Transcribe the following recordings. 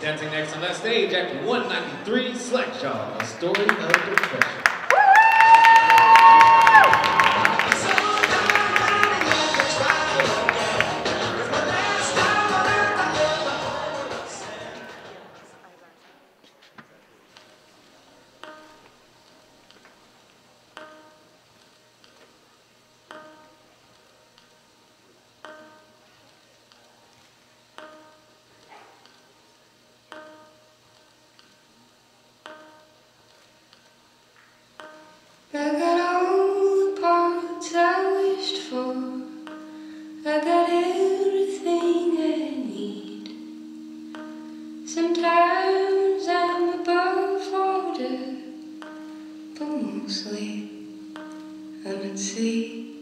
Dancing next on that stage, Act 193, Slack Jaw, A Story of Depression. Sometimes I'm above water, but mostly I'm at sea.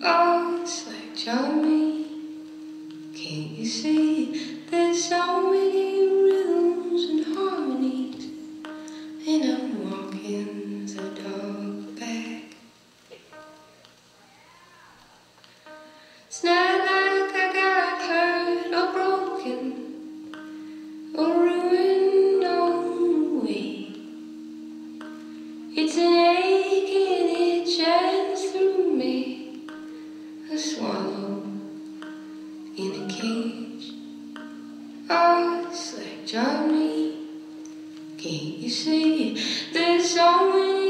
Oh, it's like Johnny. Can't you see? There's so many It's an ache and it shines through me. A swallow in a cage. Oh, it's like Johnny. Can't you see? There's so many